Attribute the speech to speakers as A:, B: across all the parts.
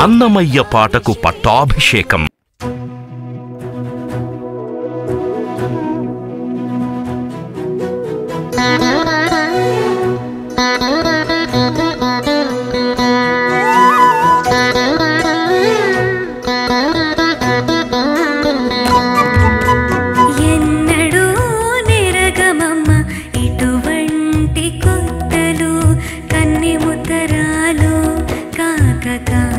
A: అన్నమయ్య పాటకు పట్టాభిషేకం.
B: ఎన్నడూ trata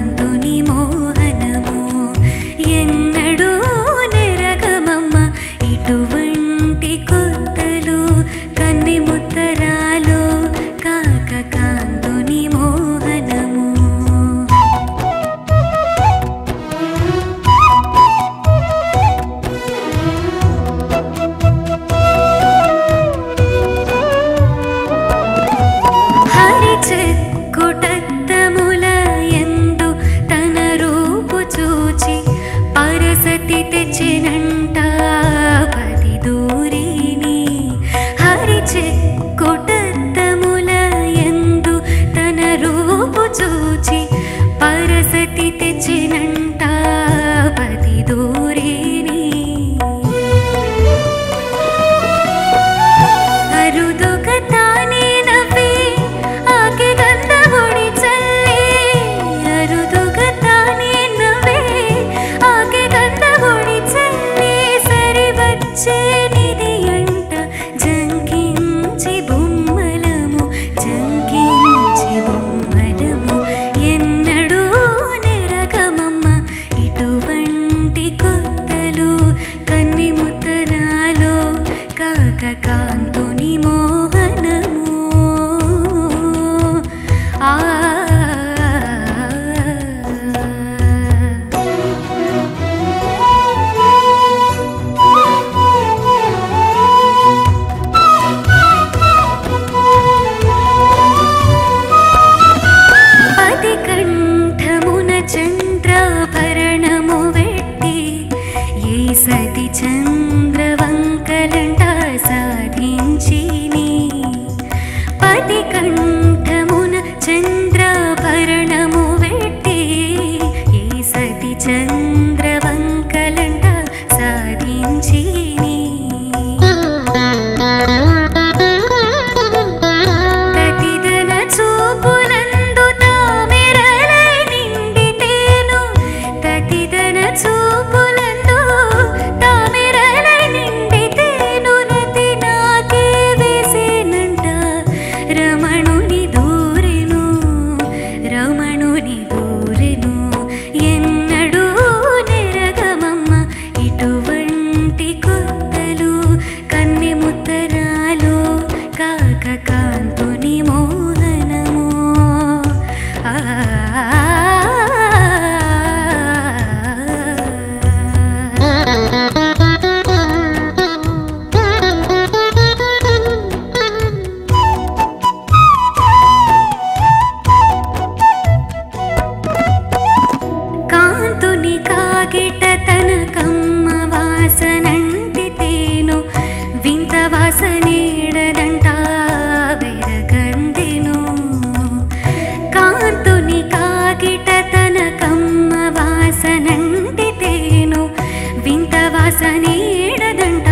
B: పగిట తన కమ్మ వాసనంటితేను వింత వాసనేడదంట వెరగందెను. కాంతుని కాగిట తన కమ్మ వాసనంటితేను వింత వాసనేడదంట